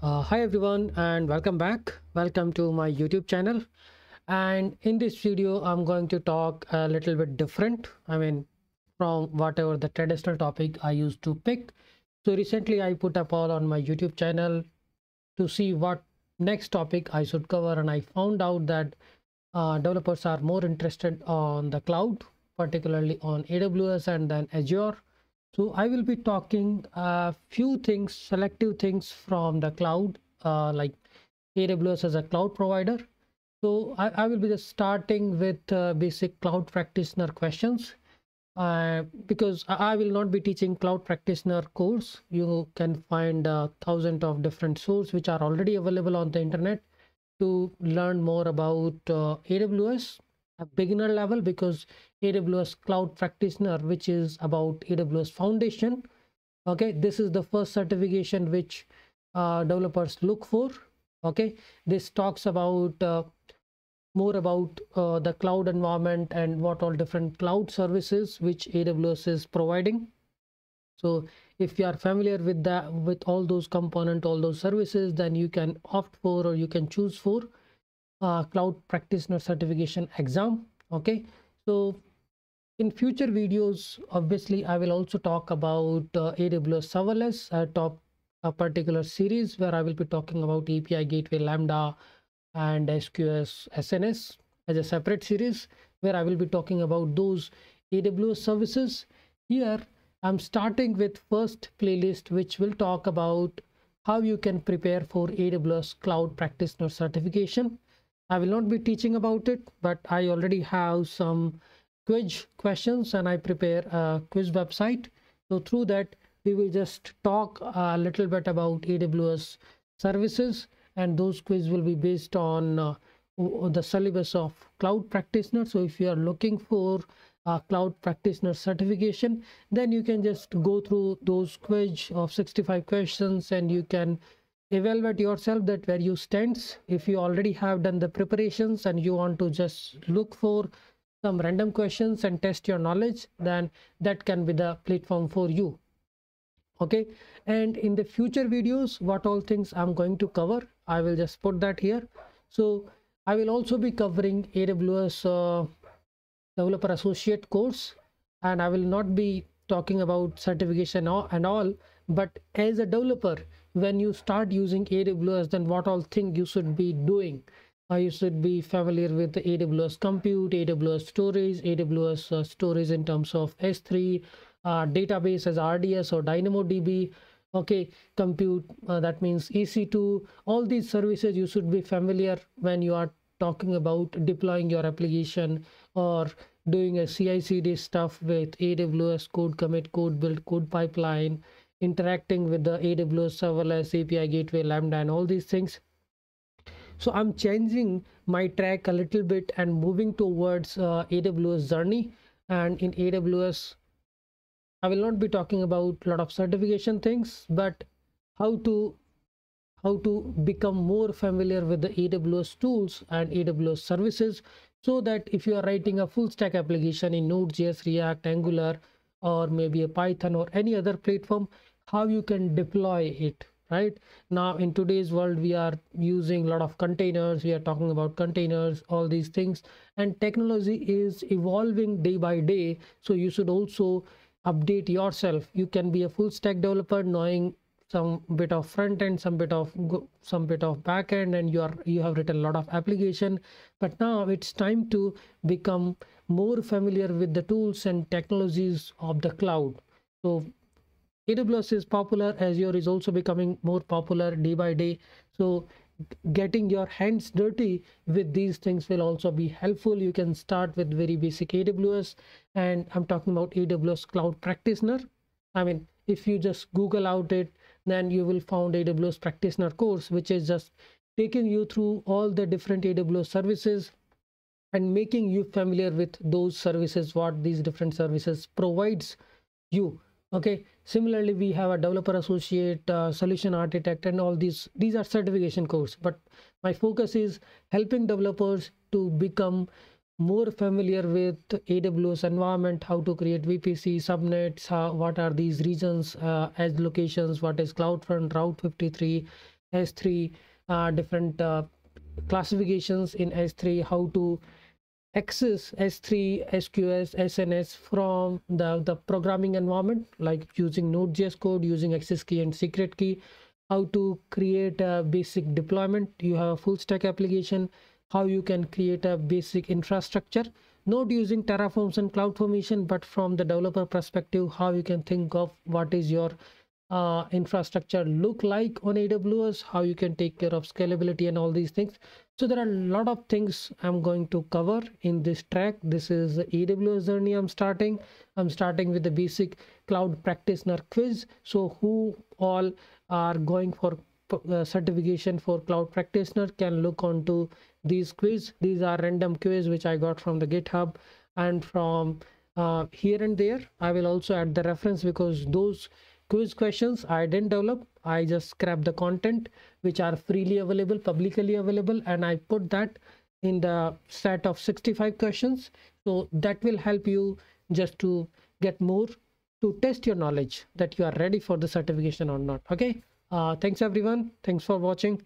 Uh, hi everyone and welcome back. Welcome to my YouTube channel. And in this video, I'm going to talk a little bit different. I mean, from whatever the traditional topic I used to pick. So recently I put a poll on my YouTube channel to see what next topic I should cover. And I found out that uh, developers are more interested on the cloud, particularly on AWS and then Azure so I will be talking a few things, selective things from the cloud, uh, like AWS as a cloud provider. So I, I will be just starting with uh, basic cloud practitioner questions. Uh, because I will not be teaching cloud practitioner course. You can find a thousand of different sources which are already available on the internet to learn more about uh, AWS a beginner level because AWS Cloud Practitioner, which is about AWS Foundation. Okay, this is the first certification which uh, developers look for. Okay, this talks about uh, more about uh, the cloud environment and what all different cloud services which AWS is providing. So if you are familiar with that, with all those component, all those services, then you can opt for or you can choose for uh, cloud practitioner certification exam okay? So in future videos obviously i will also talk about uh, aws serverless uh, top a particular series where i will be talking about api gateway lambda and sqs sns as a separate series where i will be talking about those aws services. Here i'm starting with first playlist which will talk about how you can prepare for aws cloud practitioner certification I will not be teaching about it, but I already have some quiz questions and I prepare a quiz website. So through that, we will just talk a little bit about AWS services and those quiz will be based on uh, the syllabus of cloud practitioner. So if you are looking for a cloud practitioner certification, then you can just go through those quiz of 65 questions and you can evaluate yourself that where you stands. If you already have done the preparations and you want to just look for some random questions and test your knowledge then that can be the platform for you. Okay? And in the future videos what all things i'm going to cover i will just put that here. So i will also be covering aws uh, developer associate course. And i will not be talking about certification and all but as a developer when you start using aws then what all thing you should be doing? Uh, you should be familiar with the aws compute aws storage aws uh, storage in terms of s3 uh, database as rds or dynamodb okay compute uh, that means ec2 all these services you should be familiar when you are talking about deploying your application or doing a ci cd stuff with aws code commit code build code pipeline interacting with the AWS serverless API gateway, Lambda, and all these things. So I'm changing my track a little bit and moving towards uh, AWS journey. And in AWS, I will not be talking about a lot of certification things, but how to how to become more familiar with the AWS tools and AWS services so that if you are writing a full stack application in Node.js, React, Angular, or maybe a Python or any other platform, how you can deploy it right? Now in today's world we are using a lot of containers we are talking about containers all these things and technology is evolving day by day. So you should also update yourself. You can be a full stack developer knowing some bit of front end some bit of some bit of back end and you are you have written a lot of application. But now it's time to become more familiar with the tools and technologies of the cloud. So AWS is popular, Azure is also becoming more popular day by day. So getting your hands dirty with these things will also be helpful. You can start with very basic AWS and I'm talking about AWS Cloud Practitioner. I mean, if you just Google out it, then you will find AWS Practitioner course, which is just taking you through all the different AWS services and making you familiar with those services, what these different services provides you okay similarly we have a developer associate uh, solution architect and all these these are certification course but my focus is helping developers to become more familiar with aws environment how to create vpc subnets how, what are these regions uh, edge locations what is cloudfront route 53 s3 uh, different uh, classifications in s3 how to access s3 sqs sns from the the programming environment like using node.js code using access key and secret key. How to create a basic deployment. You have a full stack application. How you can create a basic infrastructure. Not using terraforms and cloudformation but from the developer perspective how you can think of what is your uh, infrastructure look like on aws how you can take care of scalability and all these things. So there are a lot of things i'm going to cover in this track. This is the aws journey i'm starting. I'm starting with the basic cloud practitioner quiz. So who all are going for uh, certification for cloud practitioner can look onto these quiz. These are random quiz which i got from the github and from uh, here and there. I will also add the reference because those quiz questions. I didn't develop. I just scrap the content which are freely available publicly available and i put that in the set of 65 questions. So that will help you just to get more to test your knowledge that you are ready for the certification or not. Okay? Uh, thanks everyone. Thanks for watching